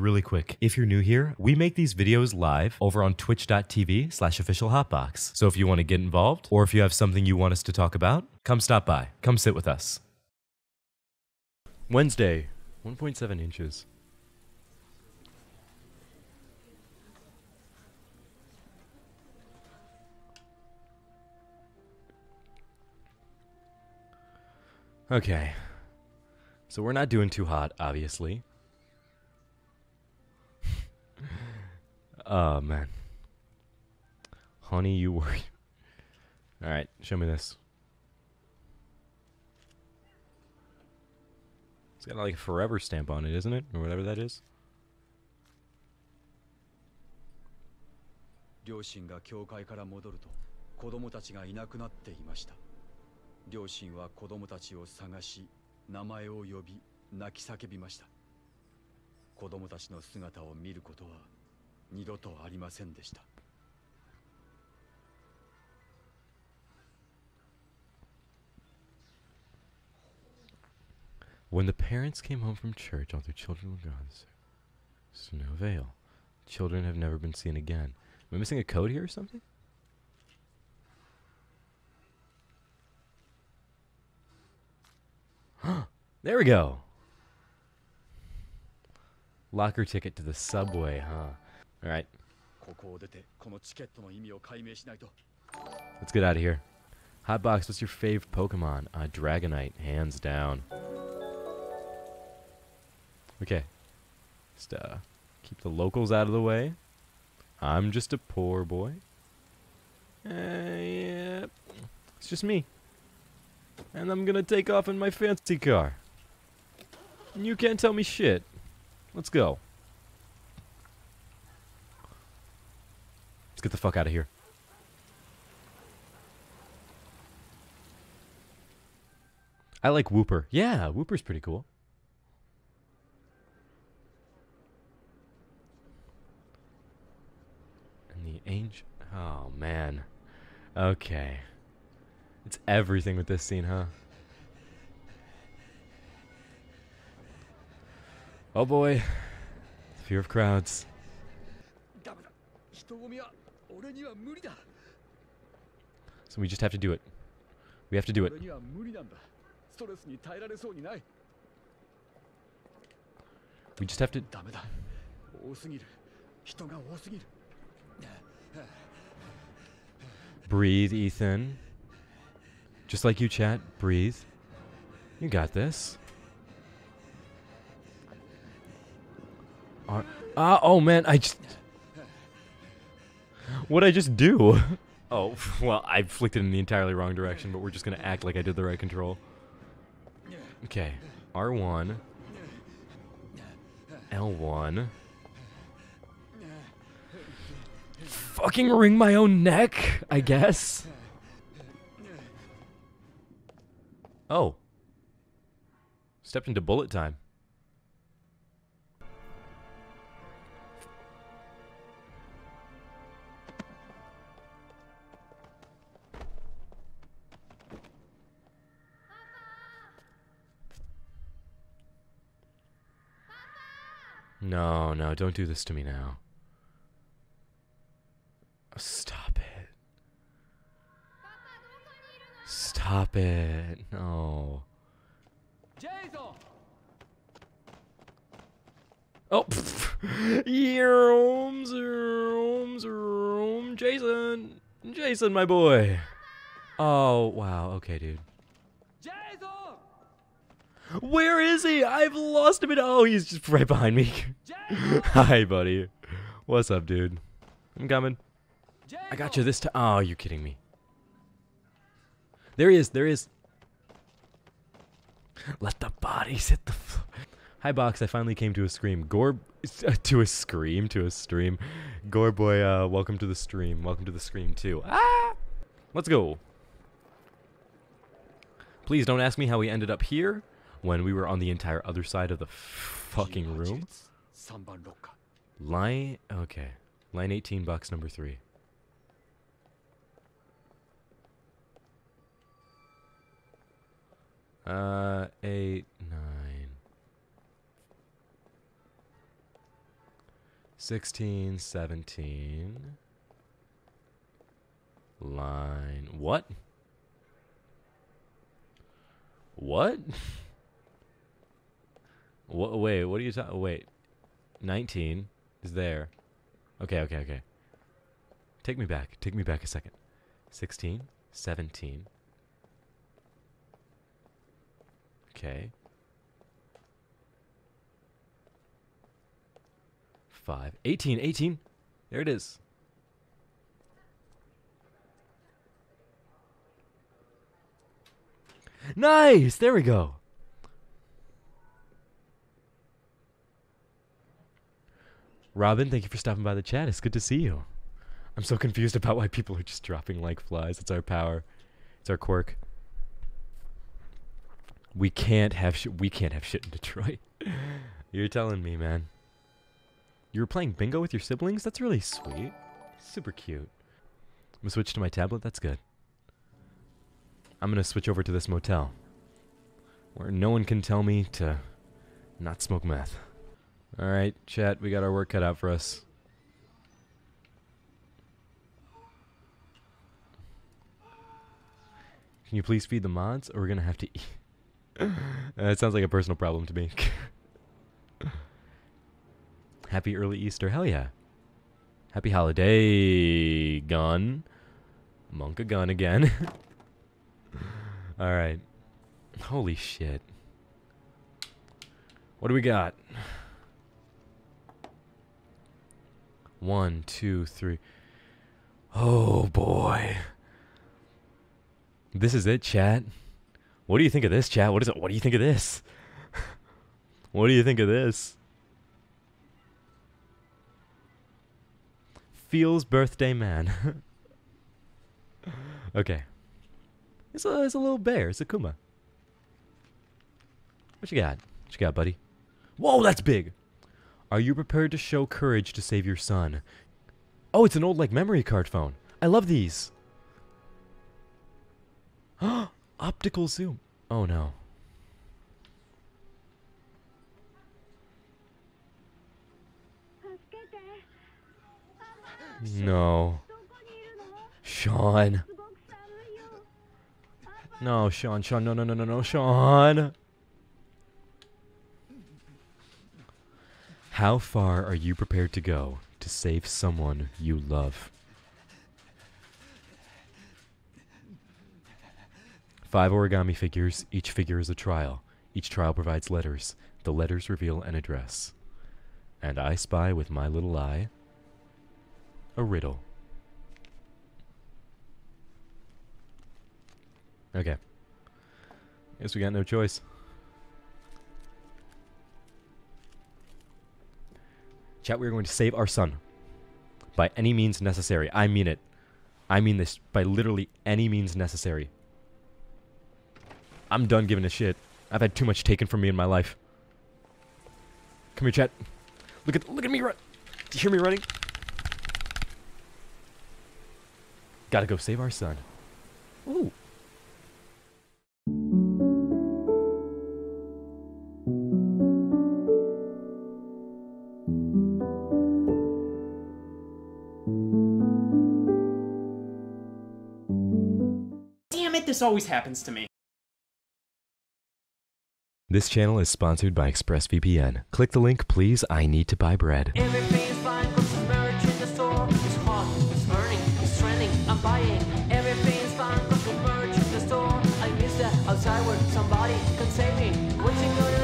Really quick, if you're new here, we make these videos live over on twitch.tv slash official hotbox. So if you want to get involved, or if you have something you want us to talk about, come stop by. Come sit with us. Wednesday, 1.7 inches. Okay. So we're not doing too hot, obviously. oh, man. Honey, you worry. Alright, show me this. It's got like a forever stamp on it, isn't it? Or whatever that is. 両親が教会から戻ると子供たちがいなくなっていました両親は子供たちを探し名前を呼び泣き叫びました子供たちの姿を見ることは 二度とありませんでした When the parents came home from church, all their children were gone. So no veil. Children have never been seen again. Am I missing a code here or something? there we go. Locker ticket to the subway, huh? All right. Let's get out of here. Hotbox, what's your fave Pokemon? Uh, Dragonite, hands down. Okay. Just uh, keep the locals out of the way. I'm just a poor boy. Uh, yeah. It's just me. And I'm gonna take off in my fancy car. And you can't tell me shit. Let's go. Let's get the fuck out of here. I like Whooper. Yeah, Whooper's pretty cool. And the angel. Oh, man. Okay. It's everything with this scene, huh? Oh boy. Fear of crowds. So we just have to do it. We have to do it. We just have to... Breathe, Ethan. Just like you, chat. Breathe. You got this. Uh, oh, man. I just... What'd I just do? Oh, well, I flicked it in the entirely wrong direction, but we're just gonna act like I did the right control. Okay. R1. L1. Fucking wring my own neck, I guess. Oh. Stepped into bullet time. No, no, don't do this to me now. Stop it. Stop it. No. Oh, Yerms, Yerms, Yerm, Jason, Jason, my boy. Oh, wow. Okay, dude. Where is he? I've lost him. In oh, he's just right behind me. Hi, buddy. What's up, dude? I'm coming. I got you this time. Oh, are you kidding me? There he is. There he is. Let the bodies hit the floor. Hi, Box. I finally came to a scream. Gore. Uh, to a scream? To a stream. Gore boy, uh, welcome to the stream. Welcome to the scream, too. Ah! Let's go. Please don't ask me how we ended up here when we were on the entire other side of the fucking room. Line okay. Line 18 box number 3. Uh 8 9 16 17 line what? What? what? Wait, what are you talking? Wait. 19 is there. Okay, okay, okay. Take me back. Take me back a second. 16, 17. Okay. 5. 18, 18. There it is. Nice! There we go. Robin, thank you for stopping by the chat. It's good to see you. I'm so confused about why people are just dropping like flies. It's our power. It's our quirk. We can't have we can't have shit in Detroit. You're telling me, man. You were playing bingo with your siblings? That's really sweet. Super cute. I'm gonna switch to my tablet. That's good. I'm gonna switch over to this motel where no one can tell me to not smoke meth. All right, chat. We got our work cut out for us. Can you please feed the mods, or we're gonna have to eat? that sounds like a personal problem to me. Happy early Easter. Hell yeah. Happy holiday, gun. Monk a gun again. Alright. Holy shit. What do we got? One, two, three. Oh boy. This is it, chat. What do you think of this, chat? What is it? What do you think of this? what do you think of this? Feels birthday man. okay. It's a, it's a little bear. It's a Kuma. What you got? What you got, buddy? Whoa, that's big! Are you prepared to show courage to save your son? Oh, it's an old, like, memory card phone. I love these. Optical zoom. Oh, no. No. Shaun. No, Shaun, Shaun, no, no, no, no, no, Shaun. How far are you prepared to go to save someone you love? Five origami figures, each figure is a trial. Each trial provides letters. The letters reveal an address. And I spy with my little eye a riddle. Okay. Guess we got no choice. Chat, we are going to save our son. By any means necessary. I mean it. I mean this by literally any means necessary. I'm done giving a shit. I've had too much taken from me in my life. Come here, chat. Look at look at me run. Do you hear me running? Gotta go save our son. Ooh. It, this always happens to me. This channel is sponsored by ExpressVPN. Click the link, please. I need to buy bread. Everything's fine cause the merch in the store It's hot, it's burning, it's trending, I'm buying Everything's fine cause the merch in the store I miss that outside where somebody can save me What's it gonna